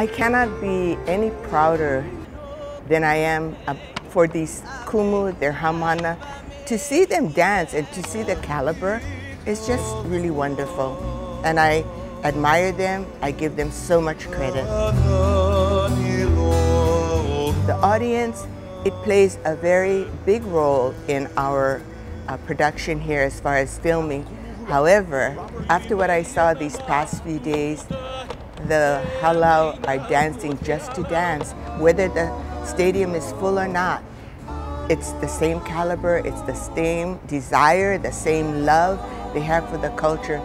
I cannot be any prouder than I am for these kumu, their haumana. To see them dance and to see the caliber is just really wonderful. And I admire them. I give them so much credit. The audience, it plays a very big role in our uh, production here as far as filming. However, after what I saw these past few days, the halau are dancing just to dance, whether the stadium is full or not. It's the same caliber, it's the same desire, the same love they have for the culture.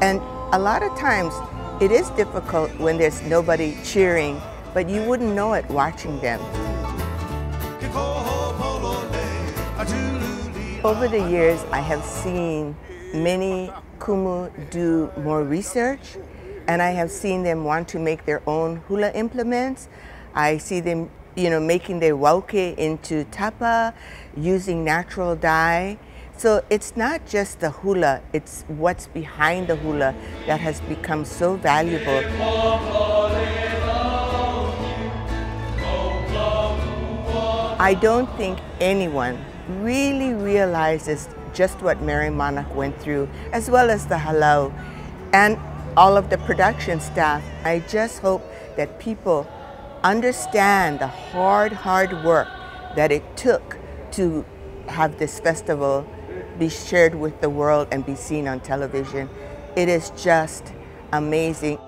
And a lot of times it is difficult when there's nobody cheering, but you wouldn't know it watching them. Over the years, I have seen many kumu do more research, and I have seen them want to make their own hula implements. I see them, you know, making their wauke into tapa, using natural dye. So it's not just the hula, it's what's behind the hula that has become so valuable. I don't think anyone really realizes just what Merrie Monarch went through, as well as the halau and all of the production staff. I just hope that people understand the hard, hard work that it took to have this festival be shared with the world and be seen on television. It is just amazing.